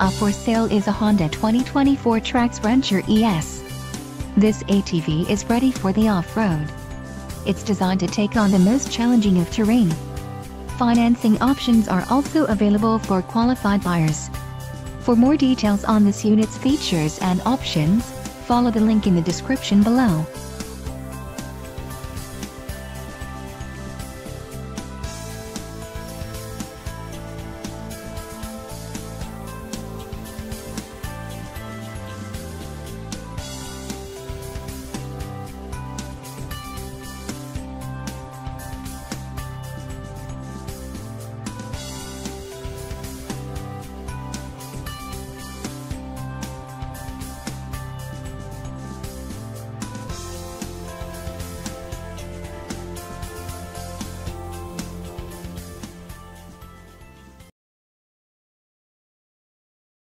Up for sale is a Honda 2020 FourTrax Rancher ES. This ATV is ready for the off-road. It's designed to take on the most challenging of terrain. Financing options are also available for qualified buyers. For more details on this unit's features and options, follow the link in the description below.